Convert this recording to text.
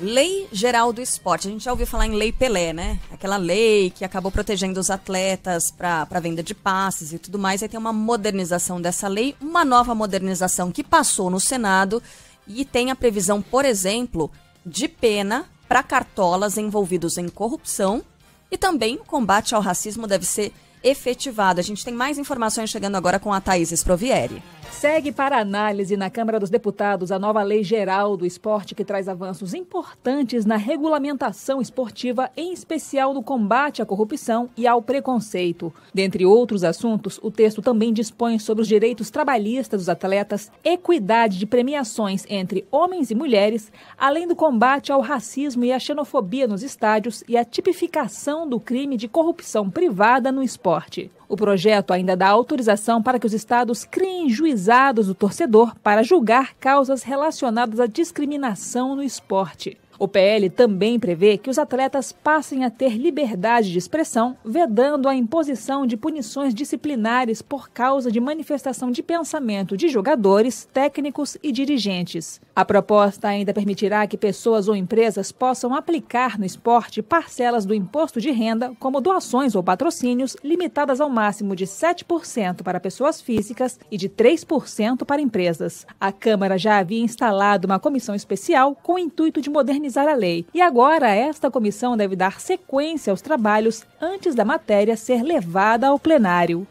Lei Geral do Esporte. A gente já ouviu falar em Lei Pelé, né? Aquela lei que acabou protegendo os atletas para venda de passes e tudo mais. Aí tem uma modernização dessa lei, uma nova modernização que passou no Senado e tem a previsão, por exemplo, de pena para cartolas envolvidos em corrupção e também o combate ao racismo deve ser efetivado. A gente tem mais informações chegando agora com a Thaís Esprovieri. Segue para análise na Câmara dos Deputados a nova Lei Geral do Esporte, que traz avanços importantes na regulamentação esportiva, em especial no combate à corrupção e ao preconceito. Dentre outros assuntos, o texto também dispõe sobre os direitos trabalhistas dos atletas, equidade de premiações entre homens e mulheres, além do combate ao racismo e à xenofobia nos estádios e a tipificação do crime de corrupção privada no esporte. O projeto ainda dá autorização para que os estados criem juizados do torcedor para julgar causas relacionadas à discriminação no esporte. O PL também prevê que os atletas passem a ter liberdade de expressão, vedando a imposição de punições disciplinares por causa de manifestação de pensamento de jogadores, técnicos e dirigentes. A proposta ainda permitirá que pessoas ou empresas possam aplicar no esporte parcelas do imposto de renda, como doações ou patrocínios, limitadas ao máximo de 7% para pessoas físicas e de 3% para empresas. A Câmara já havia instalado uma comissão especial com o intuito de modernizar a lei. E agora esta comissão deve dar sequência aos trabalhos antes da matéria ser levada ao plenário.